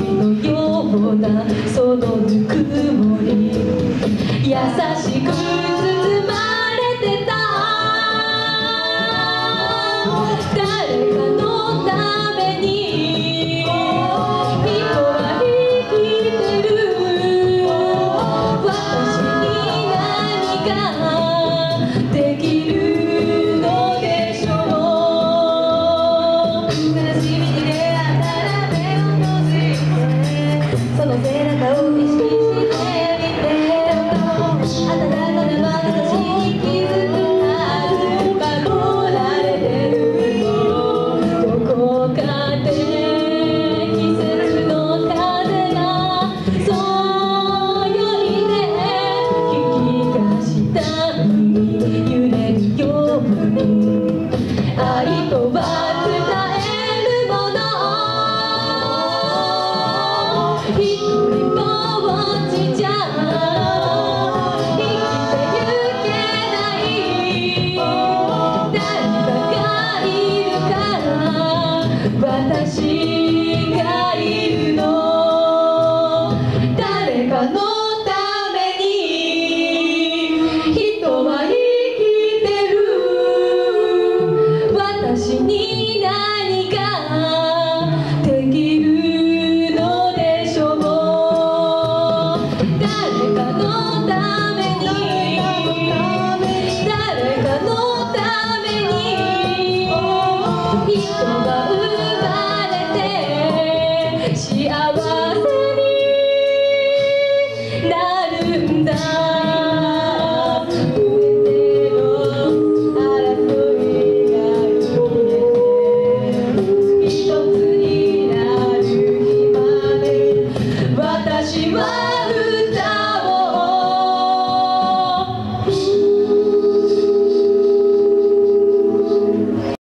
のようなそのぬくもり。優しく走。